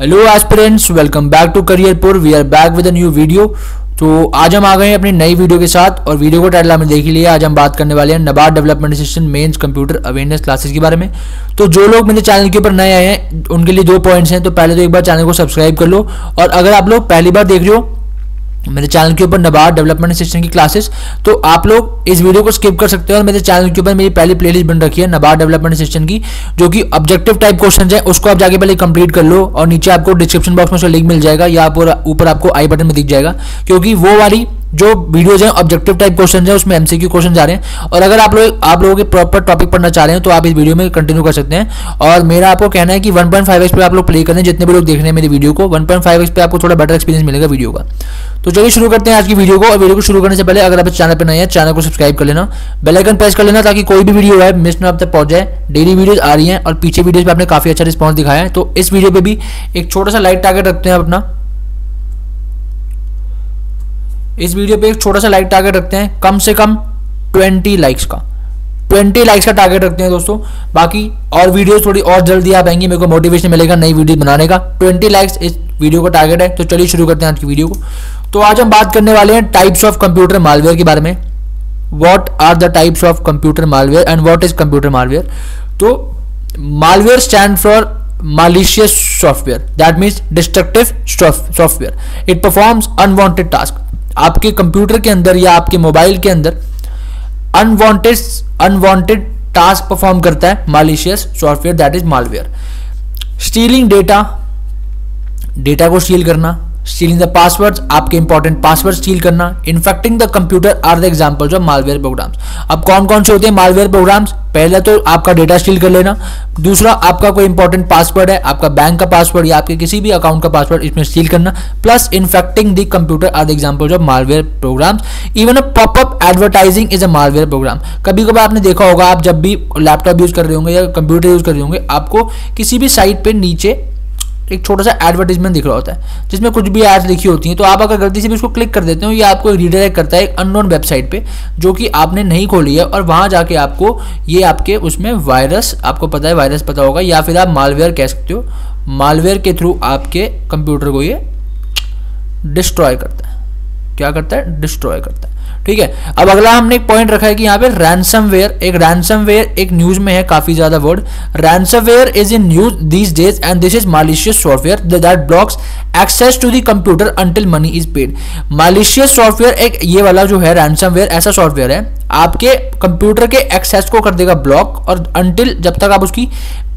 Hello aspirants welcome back to Careerpur we are back with a new video तो आज हम आ गए हैं अपनी नई वीडियो के साथ और वीडियो को टाइटल हमने देख लिया आज हम बात करने वाले हैं NABARD development assistant mains computer awareness classes के बारे में। तो जो लोग मेरे चैनल के ऊपर नए आए हैं, उनके लिए दो पॉइंट्स हैं। तो पहले तो एक बार चैनल को सब्सक्राइब कर लो और अगर आप लोग पहली बार देख रहे हो मेरे चैनल के ऊपर नबार्ड डेवलपमेंट सिस्टम की क्लासेस तो आप लोग इस वीडियो को स्किप कर सकते हो और मेरे चैनल के ऊपर मेरी पहली प्लेलिस्ट बन रखी है नबार्ड डेवलपमेंट सिस्टम की, जो कि ऑब्जेक्टिव टाइप क्वेश्चन है, उसको आप जाके पहले कंप्लीट कर लो और नीचे आपको डिस्क्रिप्शन बॉक्स में उसका लिंक मिल जाएगा या ऊपर आपको आई बटन में दिख जाएगा, क्योंकि वो वाली जो वीडियोज़ हैं ऑब्जेक्टिव टाइप क्वेश्चन है, उसमें एमसीक्यू क्वेश्चन आ रहे हैं। और अगर आप लोग, आप लोगों के प्रॉपर टॉपिक पढ़ना चाह रहे हैं तो आप इस वीडियो में कंटिन्यू कर सकते हैं। और मेरा आपको कहना है कि 1.5x पे आप लोग प्ले करें जितने भी लोग देख रहे हैं मेरी वीडियो को 1.5x पे आपको थोड़ा बेटर एक्सपीरियंस मिलेगा वीडियो का। तो चलिए शुरू करते हैं आज की वीडियो को। और वीडियो को शुरू करने से पहले अगर आप चैनल पर नए हैं चैनल को सब्सक्राइब कर लेना। बेलाइकन प्रेस कर लेना ताकि कोई भी वीडियो है मिस ना आप तक पहुँच जाए। डेली वीडियोज़ आ रही हैं और पीछे वीडियोज़ में आपने काफ़ी अच्छा रिस्पॉन्स दिखाया है। तो इस वीडियो पर भी एक छोटा सा लाइट टारगेट रखते हैं अपना। इस वीडियो पे एक छोटा सा लाइक टारगेट रखते हैं, कम से कम 20 लाइक्स का। 20 लाइक्स का टारगेट रखते हैं दोस्तों। बाकी और वीडियो थोड़ी और जल्दी आ पाएँगी, मेरे को मोटिवेशन मिलेगा नई वीडियो बनाने का। 20 लाइक्स इस वीडियो का टारगेट है तो चलिए शुरू करते हैं आज की वीडियो को। तो आज हम बात करने वाले हैं टाइप्स ऑफ़ कंप्यूटर मालवेयर के बारे में। What are the types of computer malware and what is computer malware तो malware stand for malicious software, that means destructive software. It performs unwanted task. आपके कंप्यूटर के अंदर या आपके मोबाइल के अंदर अनवांटेड अनवांटेड टास्क परफॉर्म करता है malicious software that is malware stealing data data को स्टील करना स्टीलिंग द पासवर्ड्स आपके इंपॉर्टेंट पासवर्ड स्टील करना infecting the computer are the examples of malware programs अब कौन कौन से होते हैं मालवेयर प्रोग्राम्स पहले तो आपका डेटा स्टील कर लेना, दूसरा आपका कोई इंपॉर्टेंट पासवर्ड है, आपका बैंक का पासवर्ड या आपके किसी भी अकाउंट का पासवर्ड इसमें स्टील करना plus infecting the computer are the examples of malware programs even a popup advertising is a malware program कभी कभी आपने देखा होगा, आप जब भी लैपटॉप यूज़ कर रहे होंगे या कंप्यूटर यूज़ कर रहे होंगे, आपको किसी भी साइट पर नीचे एक छोटा सा एडवर्टीजमेंट दिख रहा होता है, जिसमें कुछ भी एड्स लिखी होती हैं तो आप अगर गलती से भी उसको क्लिक कर देते हो, या आपको रीडायरेक्ट करता है एक अननोन वेबसाइट पे, जो कि आपने नहीं खोली है, और वहाँ जाके आपको ये आपके उसमें वायरस आपको पता है वायरस पता होगा, या फिर आप मालवेयर कह सकते हो मालवेयर के थ्रू आपके कंप्यूटर को ये डिस्ट्रॉय करता है। क्या करता है? डिस्ट्रॉय करता है। ठीक है? अब अगला हमने एक पॉइंट रखा है कि यहाँ पे रैंसमवेयर एक रैंसमवेयर एक न्यूज़ में है काफ़ी ज़्यादा word ransomware is in news these days and this is malicious software that blocks access to the computer until money is paid malicious software एक ये वाला जो है रैंसमवेयर ऐसा सॉफ्टवेयर है, आपके कंप्यूटर के एक्सेस को कर देगा ब्लॉक और अंटिल जब तक आप उसकी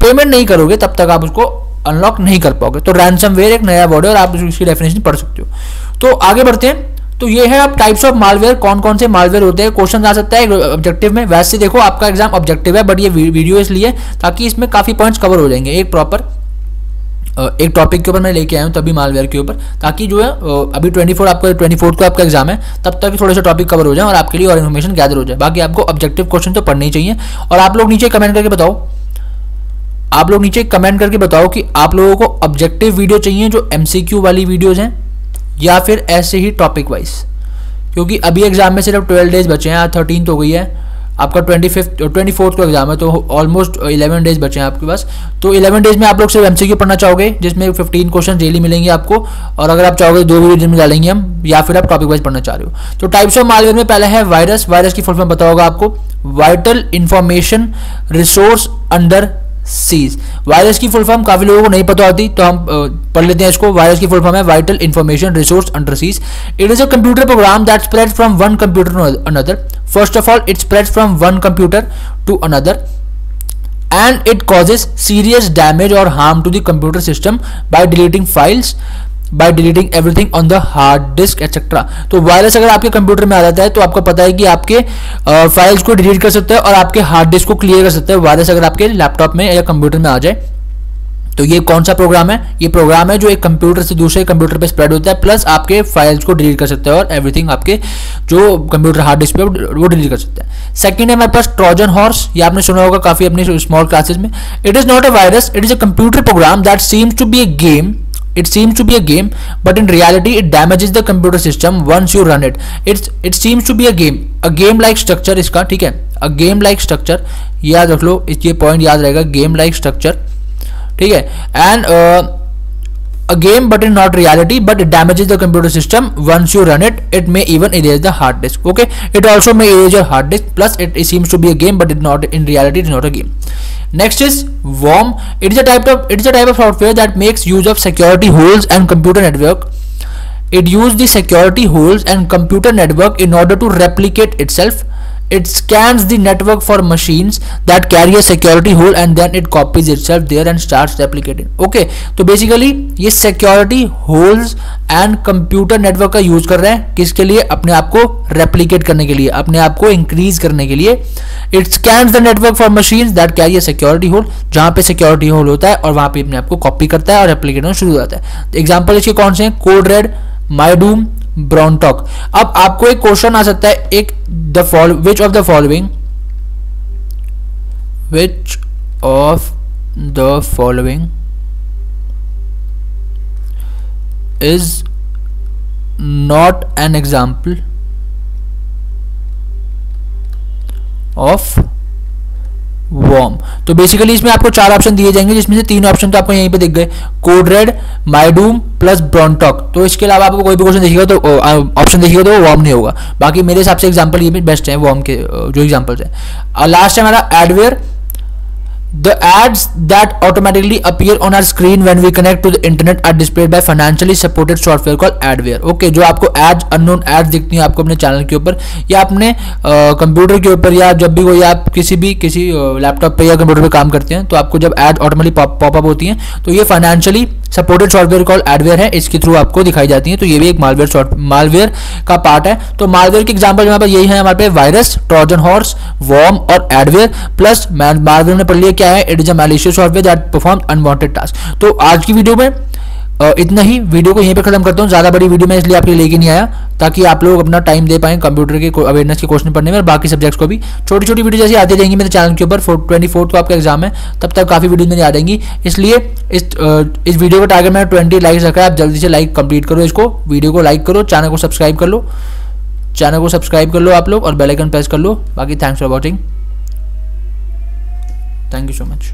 पेमेंट नहीं करोगे, तब तक आप उसको अनलॉक नहीं कर पाओगे। तो रैंसमवेयर एक नया वर्ड है और आप उसकी डेफिनेशन पढ़ सकते हो। तो आगे बढ़ते हैं। तो ये है अब टाइप्स ऑफ़ मालवेयर कौन कौन से मालवेयर होते हैं? क्वेश्चन आ सकता है ऑब्जेक्टिव में। वैसे देखो, आपका एग्ज़ाम ऑब्जेक्टिव है बट ये वीडियो इसलिए, ताकि इसमें काफ़ी पॉइंट्स कवर हो जाएँगे। एक प्रॉपर एक टॉपिक के ऊपर मैं लेके आया हूँ, तभी मालवेयर के ऊपर। ताकि जो है अभी 24 आपका 24 को आपका एग्ज़ाम है, तब तक थोड़े से टॉपिक कवर हो जाए और आपके लिए और इन्फॉर्मेशन गैदर हो जाए। बाकी आपको ऑब्जेक्टिव क्वेश्चन तो पढ़ने ही चाहिए। और आप लोग नीचे कमेंट करके बताओ। आप लोग नीचे कमेंट करके बताओ कि आप लोगों को ऑब्जेक्टिव वीडियो चाहिए, जो एमसीक्यू वाली वीडियोज़ हैं। या फिर ऐसे ही टॉपिक वाइज क्योंकि अभी एग्ज़ाम में सिर्फ़ ट्वेल्व डेज़ बचे हैं थर्टीन हो गई है। आपका ट्वेंटी फिफ्थ ट्वेंटी फोर्थ को एग्ज़ाम है तो ऑलमोस्ट इलेवन डेज़ बचे हैं आपके पास। तो इलेवन डेज़ में आप लोग सिर्फ़ एमसीक्यू पढ़ना चाहोगे, जिसमें फिफ्टीन क्वेश्चन डेली मिलेंगे आपको, और अगर आप चाहोगे दो वीडियो में डालेंगे हम, या फिर आप टॉपिक वाइज पढ़ना चाह रहे हो। तो टाइप्स ऑफ़ मालवेयर में पहले है वायरस वायरस की फुल फॉर्म पता आपको। Vital information resource under seize virus की फुल फॉर्म काफ़ी लोगों को नहीं पता होती तो हम पढ़ लेते हैं इसको। वायरस की फुल फॉर्म है vital information resource under seize it is a computer program that spread from one computer to another first of all it spread from one computer to another and it causes serious damage or harm to the computer system by deleting files. By deleting everything on the hard disk etcetera तो virus अगर आपके computer में आ जाता है तो आपको पता है कि आपके फाइल्स को डिलीट कर सकते हैं और आपके हार्ड डिस्क को क्लियर कर सकते हैं। वायरस अगर आपके लैपटॉप में या कंप्यूटर में आ जाए तो ये कौन सा प्रोग्राम है? ये प्रोग्राम है जो एक कंप्यूटर से दूसरे कंप्यूटर पे स्प्रेड होता है प्लस आपके फाइल्स को डिलीट कर सकते हैं और एवरीथिंग आपके जो कंप्यूटर हार्ड डिस्क पे, वो डिलीट कर सकते हैं। सेकंड है मेरे पास ट्रोजन हॉर्स ये आपने सुना होगा काफ़ी अपनी स्मॉल क्लासेस में। It is not a virus it is a computer program that seems to be a game it seems to be a game but in reality it damages the computer system once you run it it's it seems to be a game a game like structure इसका ठीक है a game like structure याद रख लो ये point याद रहेगा game like structure ठीक है and uh, a game but in not reality but it damages the computer system. Once you run it it may even erase the hard disk okay? It also may erase your hard disk plus it, it seems to be a game but it not in reality it is not a game. Next is worm. It is a type of it is a type of software that makes use of security holes and computer network. It uses the security holes and computer network in order to replicate itself it scans the network for machines that carry a security hole and then it copies itself there and starts replicating okay तो basically ये security holes and computer network का use कर रहे हैं किसके लिए अपने आप को replicate करने के लिए अपने आप को increase करने के लिए it scans the network for machines that carry a security hole जहाँ पे security hole होता है और वहाँ पे अपने आप को copy करता है और replicate होना शुरू हो जाता है एग्ज़ाम्पल इसके कौन से हैं कोड रेड माइडूम ब्रॉन्टॉक अब आपको एक क्वेश्चन आ सकता है, एक the fall which of the following which of the following is not an example of worm तो बेसिकली इसमें आपको चार ऑप्शन दिए जाएँगे, जिसमें से तीन ऑप्शन तो आपको यहीं पे दिख गए। Code Red MyDoom plus Brontok तो इसके अलावा आपको कोई भी क्वेश्चन देखिएगा तो ऑप्शन देखिएगा तो वो वॉर्म नहीं होगा। बाकी मेरे हिसाब से एग्ज़ाम्पल ये भी बेस्ट है वॉम के जो एग्जाम्पल्स है। लास्ट है हमारा adware The ads that automatically appear on our screen when we connect to the internet are displayed by financially supported software called adware. Okay, जो आपको ads unknown ads दिखती हैं आपको अपने चैनल के ऊपर या अपने कंप्यूटर के ऊपर या जब भी कोई आप किसी भी किसी लैपटॉप पे या कंप्यूटर पे काम करते हैं तो आपको जब एड ऑटोमेटिक पॉपअप होती हैं तो ये financially supported software call adware है। इसके थ्रू आपको दिखाई जाती है। तो ये भी एक मालवेयर मालवेयर का पार्ट है। तो मालवेयर के एग्ज़ाम्पल हमारे पास यही है हमारे पे वायरस ट्रोजन हॉर्स वॉर्म और एडवेयर प्लस मालवेयर ने पढ़ लिया क्या है? It is a malicious software that perform unwanted task तो आज की वीडियो में इतना ही। वीडियो को यहीं पे खत्म करता हूँ। ज़्यादा बड़ी वीडियो में इसलिए आपके लेके नहीं आया, ताकि आप लोग अपना टाइम दे पाएँ कंप्यूटर के अवेयरनेस के क्वेश्चन पढ़ने में और बाकी सब्जेक्ट्स को भी। छोटी छोटी वीडियो जैसी आती रहेंगी मेरे चैनल के ऊपर। ट्वेंटी फोर्थ को आपका एग्ज़ाम है। तब तक काफ़ी वीडियो में आ जाएँगी। इसलिए इस इस वीडियो का टारगेट मैंने ट्वेंटी लाइक्स रखा है। आप जल्दी से लाइक कंप्लीट करो इसको। वीडियो को लाइक करो चैनल को सब्सक्राइब कर लो। चैनल को सब्सक्राइब कर लो आप लोग और बेलाइकन प्रेस कर लो। बाकी thanks for watching thank you so much